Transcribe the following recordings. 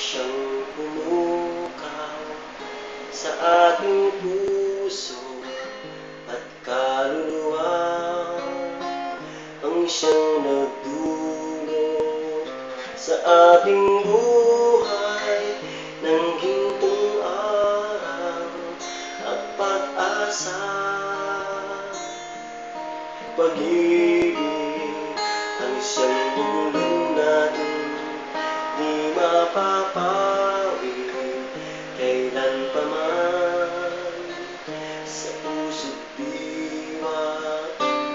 siyang pumukaw sa ating puso at kaluluwa. Ang siyang nagdulot sa ating buhay kailan pa man sa puso't diwa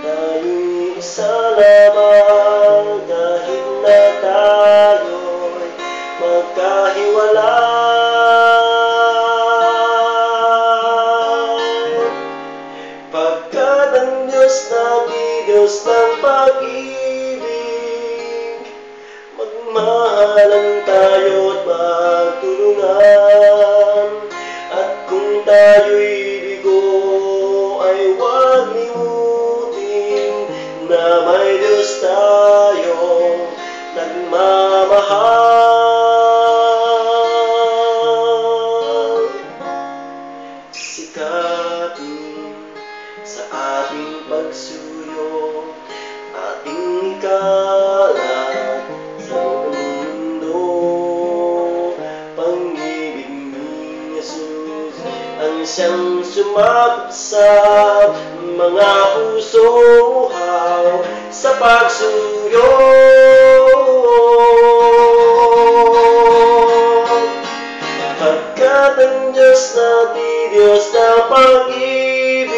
tayo'y isa lamang kahit na tayo'y magkahiwalay Pagkat ang Diyos na di Diyos ng pag-ibig Magmahalan tayo't magtulungan Na may Diyos tayong nagmamahal. Sikapin sa ating pagsuyo Ating ikalat sa mundo. Pag-ibig ni Jesus Ang siyang sa mga puso haw Sa pagsuyo. Pagkat ang Diyos na di Diyos na pag-ibig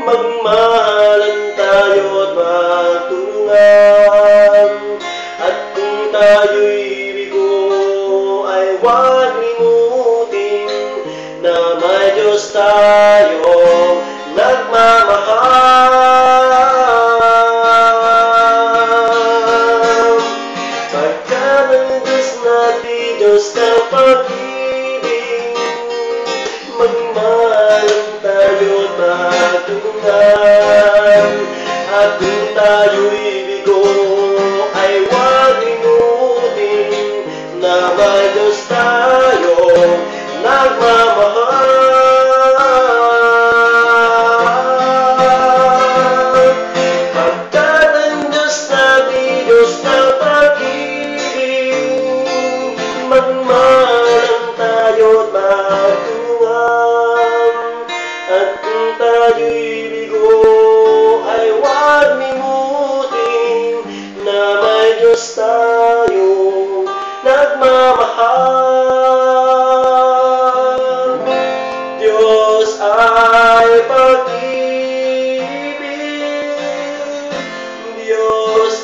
Magmahalan tayo pag-ibig. Magmahalan tayo at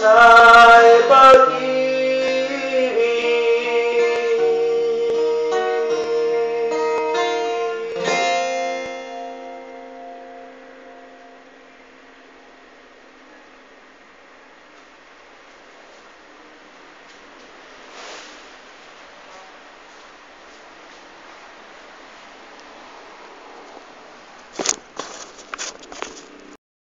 love.